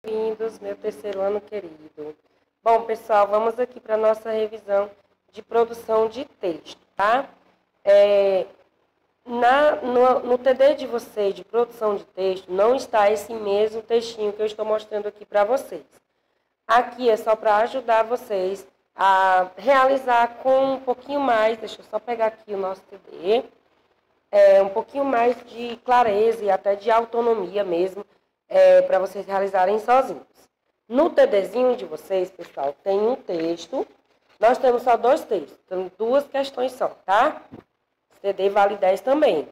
Bem-vindos, meu terceiro ano querido. Bom, pessoal, vamos aqui para a nossa revisão de produção de texto, tá? É, na, no, no TD de vocês, de produção de texto, não está esse mesmo textinho que eu estou mostrando aqui para vocês. Aqui é só para ajudar vocês a realizar com um pouquinho mais, deixa eu só pegar aqui o nosso TD, é, um pouquinho mais de clareza e até de autonomia mesmo, é, para vocês realizarem sozinhos. No TDzinho de vocês, pessoal, tem um texto. Nós temos só dois textos, tem duas questões só, tá? TD vale 10 também.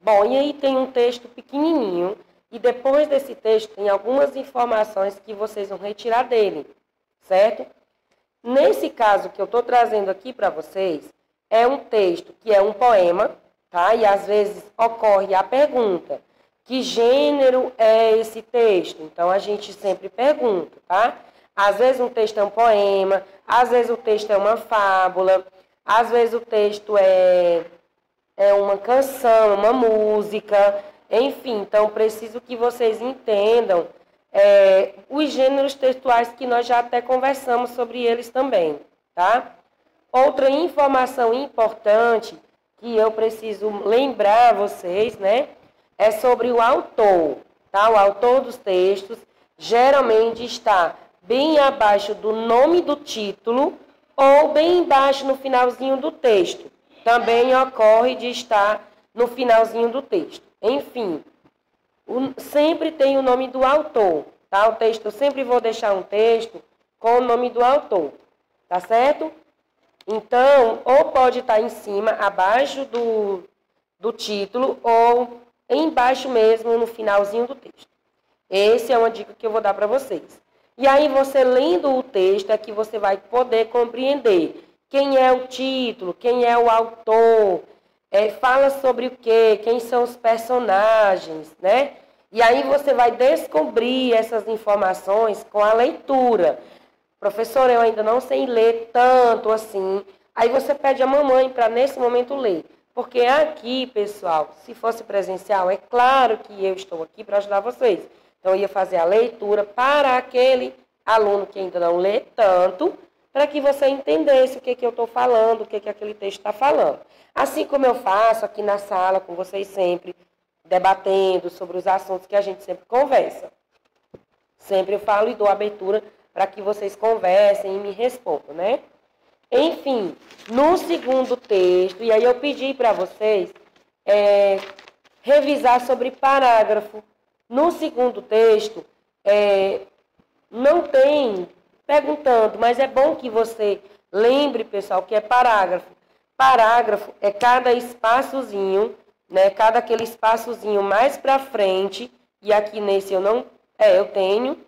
Bom, e aí tem um texto pequenininho, e depois desse texto tem algumas informações que vocês vão retirar dele, certo? Nesse caso que eu estou trazendo aqui para vocês, é um texto que é um poema, tá? E às vezes ocorre a pergunta: que gênero é esse texto? Então a gente sempre pergunta, tá? Às vezes um texto é um poema, às vezes o texto é uma fábula, às vezes o texto é, é uma canção, uma música, enfim. Então preciso que vocês entendam é, os gêneros textuais que nós já até conversamos sobre eles também, tá? Outra informação importante que eu preciso lembrar vocês, né? É sobre o autor, tá? O autor dos textos geralmente está bem abaixo do nome do título ou bem embaixo no finalzinho do texto. Também ocorre de estar no finalzinho do texto. Enfim, o, sempre tem o nome do autor, tá? O texto, eu sempre vou deixar um texto com o nome do autor, tá certo? Então, ou pode estar em cima, abaixo do, do título, ou embaixo mesmo, no finalzinho do texto. Essa é uma dica que eu vou dar para vocês. E aí, você lendo o texto, é que você vai poder compreender quem é o título, quem é o autor, é, fala sobre o quê, quem são os personagens, né? E aí você vai descobrir essas informações com a leitura. Professor, eu ainda não sei ler tanto assim. Aí você pede a mamãe para nesse momento ler. Porque aqui, pessoal, se fosse presencial, é claro que eu estou aqui para ajudar vocês. Então eu ia fazer a leitura para aquele aluno que ainda não lê tanto, para que você entendesse o que, que eu estou falando, o que, que aquele texto está falando. Assim como eu faço aqui na sala com vocês sempre, debatendo sobre os assuntos que a gente sempre conversa. Sempre eu falo e dou abertura para que vocês conversem e me respondam, né? Enfim, no segundo texto, e aí eu pedi para vocês é, revisar sobre parágrafo. No segundo texto, é, não tem perguntando, mas é bom que você lembre, pessoal, que é parágrafo. Parágrafo é cada espaçozinho, né? Cada aquele espaçozinho mais para frente, e aqui nesse eu não, é, eu tenho,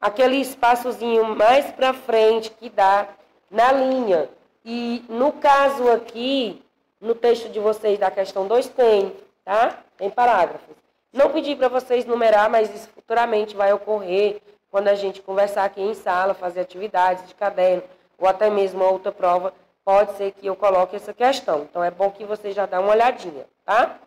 aquele espaçozinho mais para frente que dá na linha. E no caso aqui, no texto de vocês da questão 2 tem, tá? Tem parágrafos. Não pedi para vocês numerar, mas isso futuramente vai ocorrer quando a gente conversar aqui em sala, fazer atividades de caderno, ou até mesmo outra prova, pode ser que eu coloque essa questão. Então é bom que você já dá uma olhadinha, tá?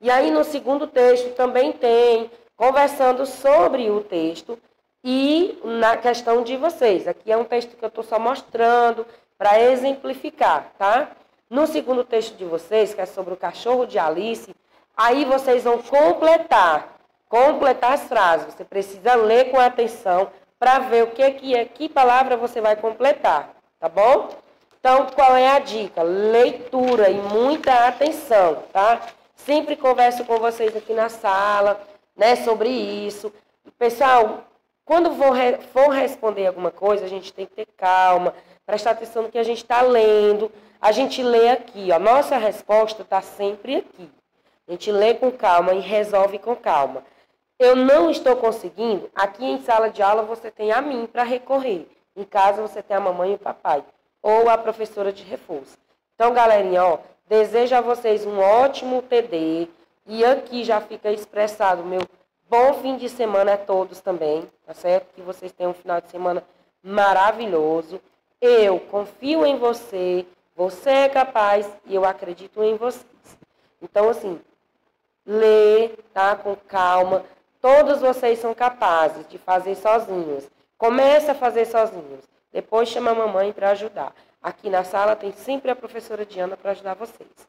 E aí no segundo texto também tem conversando sobre o texto e na questão de vocês. Aqui é um texto que eu estou só mostrando para exemplificar, tá? No segundo texto de vocês, que é sobre o cachorro de Alice, aí vocês vão completar, completar as frases. Você precisa ler com atenção para ver o que, que é, que palavra você vai completar, tá bom? Então, qual é a dica? Leitura e muita atenção, tá? Sempre converso com vocês aqui na sala, né, sobre isso. Pessoal, quando for, for responder alguma coisa, a gente tem que ter calma, prestar atenção no que a gente está lendo. A gente lê aqui, ó, nossa resposta está sempre aqui. A gente lê com calma e resolve com calma. Eu não estou conseguindo, aqui em sala de aula você tem a mim para recorrer. Em casa você tem a mamãe e o papai, ou a professora de reforço. Então, galerinha, ó, desejo a vocês um ótimo TD. E aqui já fica expressado meu Bom fim de semana a todos também, tá certo? Que vocês tenham um final de semana maravilhoso. Eu confio em você, você é capaz e eu acredito em vocês. Então, assim, lê, tá? Com calma. Todos vocês são capazes de fazer sozinhos. Começa a fazer sozinhos. Depois chama a mamãe para ajudar. Aqui na sala tem sempre a professora Diana para ajudar vocês.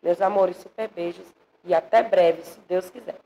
Meus amores, super beijos e até breve, se Deus quiser.